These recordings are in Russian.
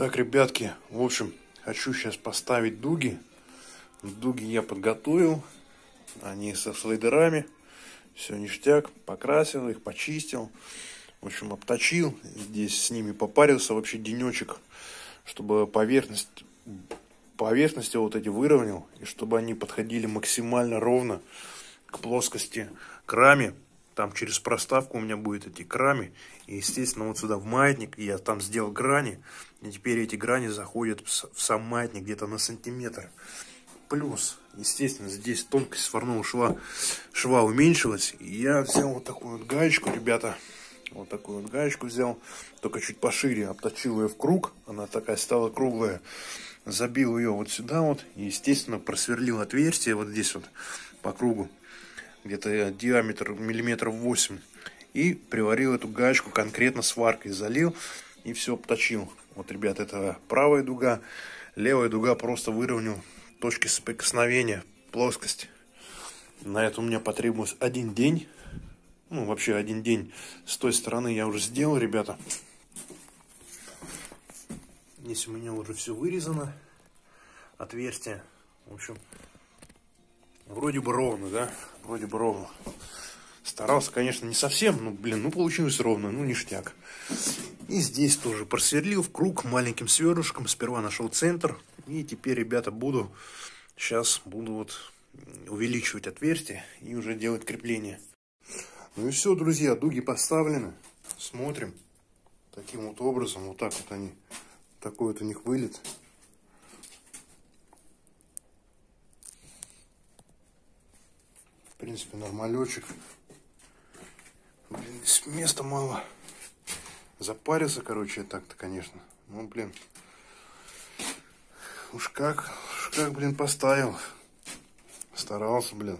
Так, ребятки, в общем, хочу сейчас поставить дуги. Дуги я подготовил. Они со слайдерами. Все ништяк. Покрасил их, почистил. В общем, обточил. Здесь с ними попарился вообще денечек, чтобы поверхность, поверхности вот эти выровнял. И чтобы они подходили максимально ровно к плоскости к раме. Там через проставку у меня будет эти крами. И, естественно, вот сюда в маятник я там сделал грани. И теперь эти грани заходят в сам маятник где-то на сантиметр. Плюс, естественно, здесь тонкость сварного шва, шва уменьшилась. И я взял вот такую вот гаечку, ребята. Вот такую вот гаечку взял. Только чуть пошире обточил ее в круг. Она такая стала круглая. Забил ее вот сюда вот. И, естественно, просверлил отверстие вот здесь вот по кругу где-то диаметр миллиметров 8. И приварил эту гаечку конкретно сваркой, залил и все обточил. Вот, ребят, это правая дуга, левая дуга просто выровнял точки соприкосновения, плоскость. На это у меня потребовалось один день. Ну, вообще один день с той стороны я уже сделал, ребята. Здесь у меня уже все вырезано. Отверстие. В общем, Вроде бы ровно, да? Вроде бы ровно. Старался, конечно, не совсем, но, блин, ну получилось ровно, ну ништяк. И здесь тоже просверлил в круг маленьким сверлышком. Сперва нашел центр. И теперь, ребята, буду, сейчас буду вот увеличивать отверстие и уже делать крепление. Ну и все, друзья, дуги поставлены. Смотрим. Таким вот образом, вот так вот они, такой вот у них вылет. Принципе, нормалечек. Блин, здесь места мало. Запарился, короче, так-то, конечно. Ну, блин. Уж как, уж как, блин, поставил. Старался, блин.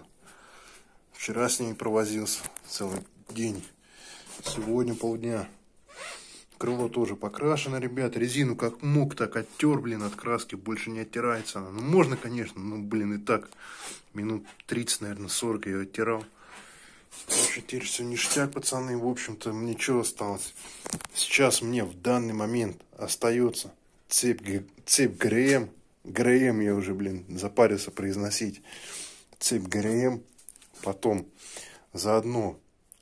Вчера с ними провозился целый день. Сегодня полдня. Крыло тоже покрашено, ребят. Резину как мог, так оттер, блин, от краски. Больше не оттирается она. Ну, можно, конечно, но, блин, и так. Минут 30, наверное, 40 я оттирал. Короче, теперь все ништяк, пацаны. В общем-то, мне что осталось? Сейчас мне в данный момент остается цепь, цепь ГРМ. ГРМ я уже, блин, запарился произносить. Цепь ГРМ. Потом заодно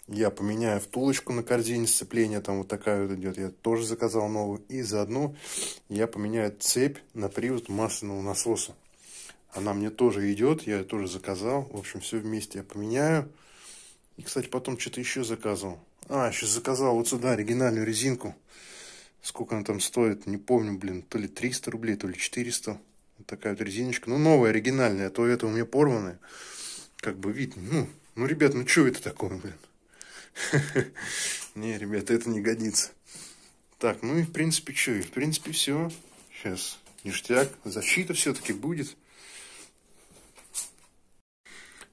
я поменяю втулочку на корзине сцепления, там вот такая вот идет, я тоже заказал новую. И заодно я поменяю цепь на привод масляного насоса. Она мне тоже идет, я ее тоже заказал. В общем, все вместе я поменяю. И, кстати, потом что-то еще заказывал. А, сейчас заказал вот сюда оригинальную резинку. Сколько она там стоит, не помню, блин, то ли 300 рублей, то ли 400. Вот такая вот резиночка. Ну, новая, оригинальная, а то это у меня порванная. Как бы видно, ну, ну, ребят, ну что это такое, блин? Не, ребята, это не годится. Так, ну и в принципе что? И в принципе все. Сейчас ништяк. Защита все-таки будет.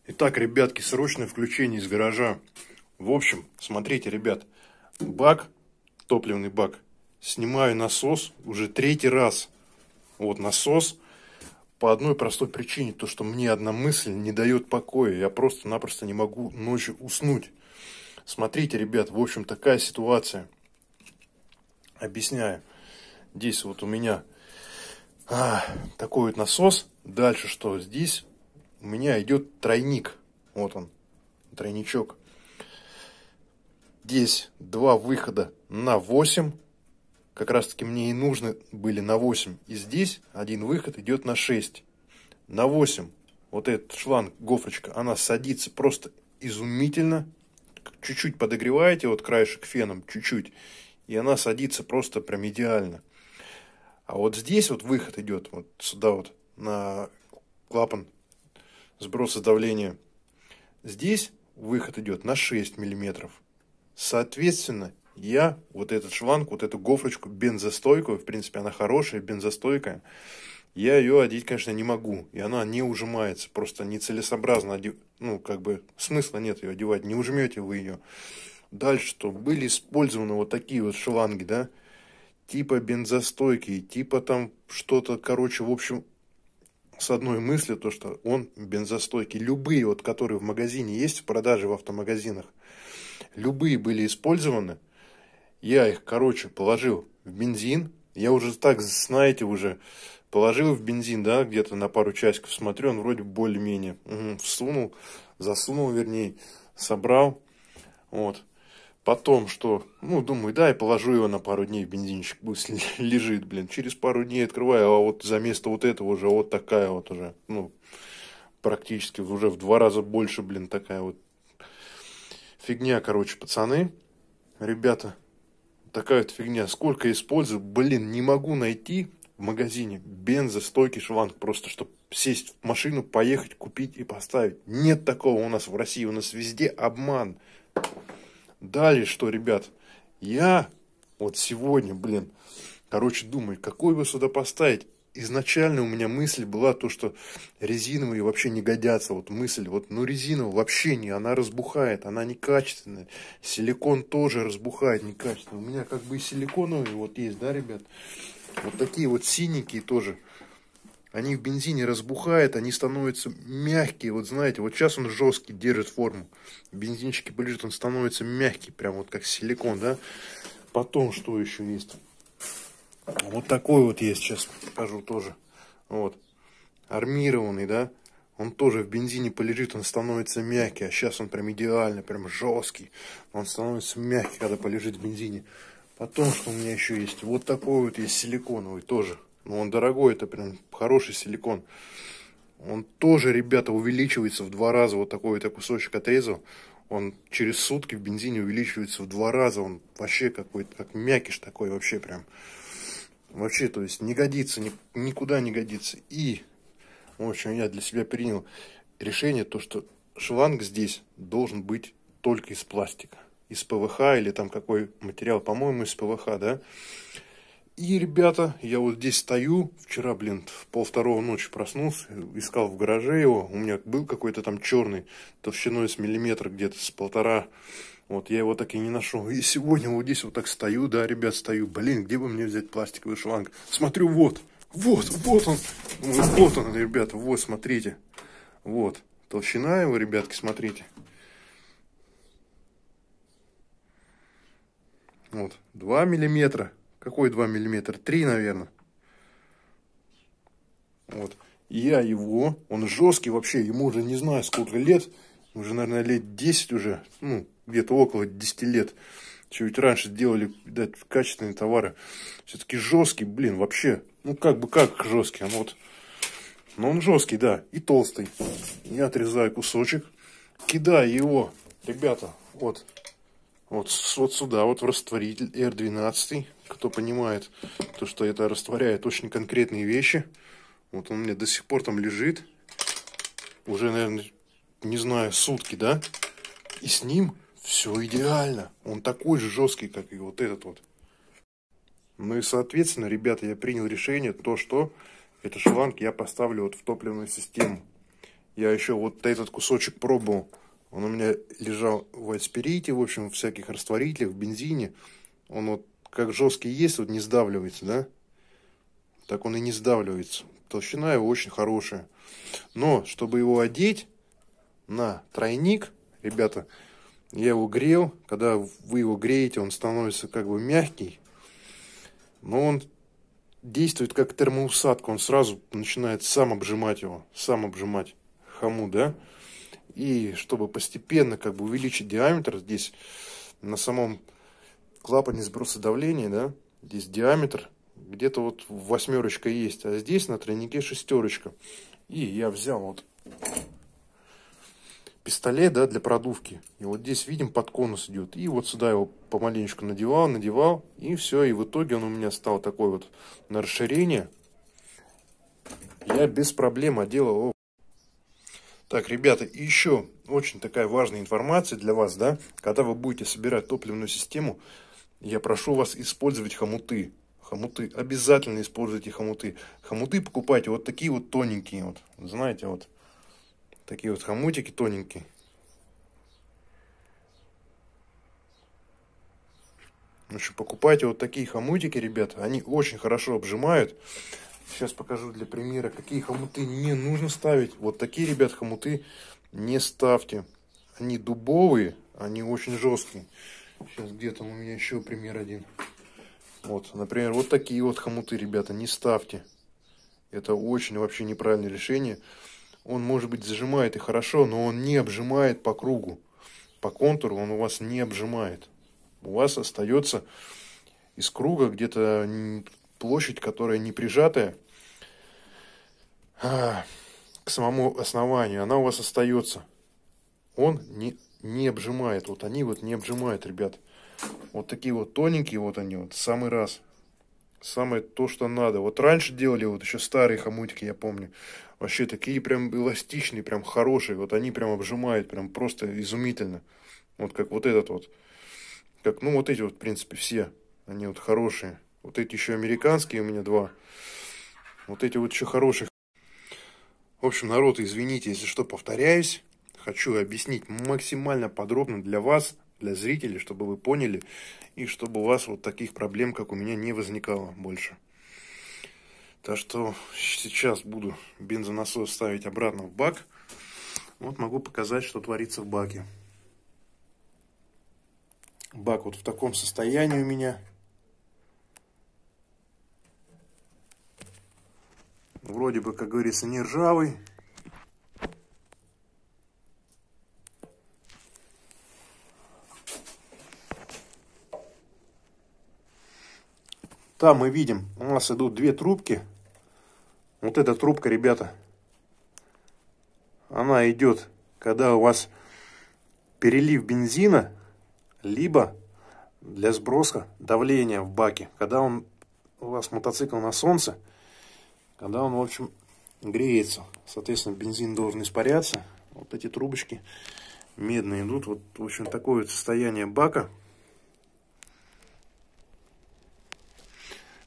Итак, ребятки, срочное включение из гаража. В общем, смотрите, ребят. Бак, топливный бак. Снимаю насос уже третий раз. Вот насос. По одной простой причине, то что мне одна мысль не дает покоя. Я просто-напросто не могу ночью уснуть. Смотрите, ребят, в общем, такая ситуация. Объясняю. Здесь вот у меня а, такой вот насос. Дальше что? Здесь у меня идет тройник. Вот он, тройничок. Здесь два выхода на 8. Как раз таки мне и нужны были на 8. И здесь один выход идет на 6. На 8 вот этот шланг, гофрочка, она садится просто изумительно чуть-чуть подогреваете вот краешек феном, чуть-чуть, и она садится просто прям идеально. А вот здесь вот выход идет, вот сюда вот, на клапан сброса давления. Здесь выход идет на 6 миллиметров. Соответственно, я вот этот шланг, вот эту гофрочку бензостойкую, в принципе, она хорошая, бензостойкая, я ее одеть, конечно, не могу. И она не ужимается. Просто нецелесообразно одевать. Ну, как бы смысла нет ее одевать. Не ужмете вы ее. Дальше что? Были использованы вот такие вот шланги, да? Типа бензостойкие, типа там что-то, короче, в общем, с одной мыслью, то, что он бензостойкий. Любые, вот, которые в магазине есть, в продаже в автомагазинах, любые были использованы. Я их, короче, положил в бензин, Я уже так, знаете, уже положил в бензин, да, где-то на пару часиков, смотрю, он вроде более-менее. Угу, всунул, засунул, вернее, собрал. Вот. Потом что? Ну, думаю, да, и положу его на пару дней в бензинчик, пусть лежит, блин. Через пару дней открываю, а вот за место вот этого уже вот такая вот уже, ну, практически уже в два раза больше, блин, такая вот фигня, короче, пацаны. Ребята, такая вот фигня. Сколько использую, блин, не могу найти в магазине бензостойкий шланг, просто чтобы сесть в машину, поехать, купить и поставить. Нет такого у нас в России, у нас везде обман. Далее что, ребят, я вот сегодня, блин, короче, думаю, какой бы сюда поставить. Изначально у меня мысль была то, что резиновые вообще не годятся. Вот мысль, вот, ну резиновая вообще не, она разбухает, она некачественная. Силикон тоже разбухает некачественно. У меня как бы и силиконовые вот есть, да, ребят? Вот такие вот синенькие тоже они в бензине разбухают, они становятся мягкие. Вот знаете, вот сейчас он жесткий, держит форму. В бензинчике полежит, он становится мягкий, прям вот как силикон, да. Потом что еще есть? Вот такой вот есть, сейчас покажу тоже. Вот. Армированный, да. Он тоже в бензине полежит, он становится мягкий. А сейчас он прям идеально, прям жесткий. Он становится мягкий, когда полежит в бензине. Потом, что у меня еще есть? Вот такой вот есть силиконовый тоже. Но он дорогой, это прям хороший силикон. Он тоже, ребята, увеличивается в два раза. Вот такой вот я кусочек отрезал. Он через сутки в бензине увеличивается в два раза. Он вообще какой-то, как мякиш такой вообще прям. Вообще, то есть не годится, ни, никуда не годится. И, в общем, я для себя принял решение, то, что шланг здесь должен быть только из пластика. Из ПВХ или там какой материал, по-моему, из ПВХ, да. И, ребята, я вот здесь стою, вчера, блин, в пол ночи проснулся, искал в гараже его, у меня был какой-то там черный, толщиной с миллиметра где-то, с полтора, вот, я его так и не нашел. И сегодня вот здесь вот так стою, да, ребят, стою, блин, где бы мне взять пластиковый шланг? Смотрю, вот, вот, вот он, вот он, ребята, вот, смотрите, вот, толщина его, ребятки, смотрите. Вот, 2 миллиметра. Какой 2 миллиметра? 3, наверное. Вот. Я его, он жесткий вообще, ему уже не знаю сколько лет, уже, наверное, лет 10 уже, ну, где-то около 10 лет. Чуть раньше делали, видать, качественные товары. Все-таки жесткий, блин, вообще. Ну, как бы как жесткий, он вот... Но он жесткий, да, и толстый. Я отрезаю кусочек, кидаю его, ребята, вот, вот, вот сюда, вот в растворитель R12 кто понимает, то, что это растворяет очень конкретные вещи. Вот он у меня до сих пор там лежит. Уже, наверное, не знаю, сутки, да? И с ним все идеально. Он такой же жесткий, как и вот этот вот. Ну и, соответственно, ребята, я принял решение, то, что этот шланг я поставлю вот в топливную систему. Я еще вот этот кусочек пробовал. Он у меня лежал в аспирите, в общем, в всяких растворителях, в бензине. Он вот как жесткий есть, вот не сдавливается, да? Так он и не сдавливается. Толщина его очень хорошая. Но, чтобы его одеть на тройник, ребята, я его грел. Когда вы его греете, он становится как бы мягкий. Но он действует как термоусадка. Он сразу начинает сам обжимать его. Сам обжимать хомут, да? И чтобы постепенно как бы увеличить диаметр здесь на самом клапане сброса давления, да, здесь диаметр где-то вот восьмерочка есть, а здесь на тройнике шестерочка. И я взял вот пистолет, да, для продувки. И вот здесь видим под конус идет. И вот сюда его помаленечку надевал, надевал. И все, и в итоге он у меня стал такой вот на расширение. Я без проблем одел его. Так, ребята, еще очень такая важная информация для вас, да, когда вы будете собирать топливную систему, я прошу вас использовать хомуты. Хомуты. Обязательно используйте хомуты. Хомуты покупайте вот такие вот тоненькие. Вот. Знаете, вот. Такие вот хомутики тоненькие. В общем, покупайте вот такие хомутики, ребята. Они очень хорошо обжимают. Сейчас покажу для примера, какие хомуты не нужно ставить. Вот такие, ребят, хомуты не ставьте. Они дубовые, они очень жесткие. Сейчас где-то у меня еще пример один. Вот, например, вот такие вот хомуты, ребята, не ставьте. Это очень вообще неправильное решение. Он, может быть, зажимает и хорошо, но он не обжимает по кругу. По контуру он у вас не обжимает. У вас остается из круга где-то площадь, которая не прижатая а, к самому основанию. Она у вас остается. Он не, не обжимает. Вот они вот не обжимают, ребят. Вот такие вот тоненькие, вот они вот, самый раз. Самое то, что надо. Вот раньше делали, вот еще старые хомутики, я помню. Вообще такие прям эластичные, прям хорошие. Вот они прям обжимают, прям просто изумительно. Вот как вот этот вот. Как, ну вот эти вот, в принципе, все. Они вот хорошие. Вот эти еще американские у меня два. Вот эти вот еще хорошие. В общем, народ, извините, если что, повторяюсь. Хочу объяснить максимально подробно для вас, для зрителей, чтобы вы поняли, и чтобы у вас вот таких проблем, как у меня, не возникало больше. Так что сейчас буду бензонасос ставить обратно в бак. Вот могу показать, что творится в баке. Бак вот в таком состоянии у меня. Вроде бы, как говорится, не ржавый. Там мы видим, у нас идут две трубки. Вот эта трубка, ребята, она идет, когда у вас перелив бензина, либо для сброса давления в баке. Когда он у вас мотоцикл на солнце, когда он, в общем, греется. Соответственно, бензин должен испаряться. Вот эти трубочки медные идут. Вот, в общем, такое вот состояние бака.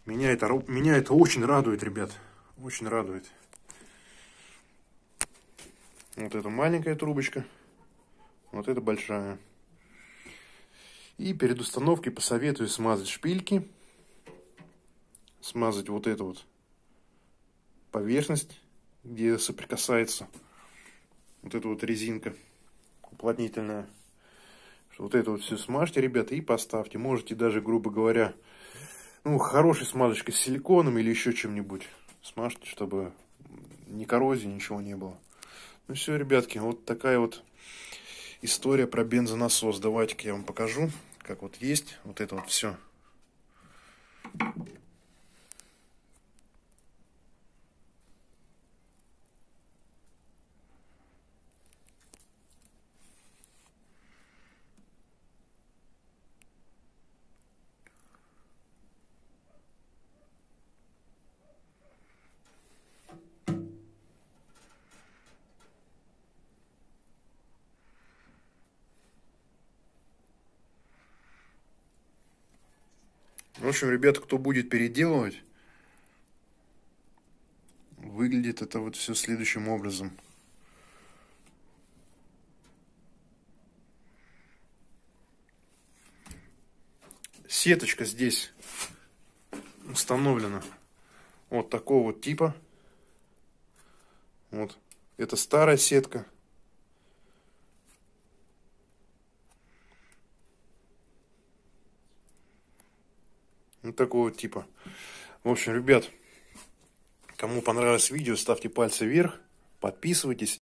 Меня это, меня это очень радует, ребят. Очень радует. Вот эта маленькая трубочка. Вот эта большая. И перед установкой посоветую смазать шпильки. Смазать вот эту вот поверхность, где соприкасается вот эта вот резинка уплотнительная. Вот это вот все смажьте, ребята, и поставьте. Можете даже, грубо говоря, ну, хорошей смазочкой с силиконом или еще чем-нибудь. Смажьте, чтобы ни коррозии, ничего не было. Ну все, ребятки, вот такая вот история про бензонасос. Давайте-ка я вам покажу, как вот есть вот это вот все. В общем, ребята, кто будет переделывать, выглядит это вот все следующим образом. Сеточка здесь установлена вот такого вот типа. Вот. Это старая сетка. Такого типа. В общем, ребят, кому понравилось видео, ставьте пальцы вверх, подписывайтесь.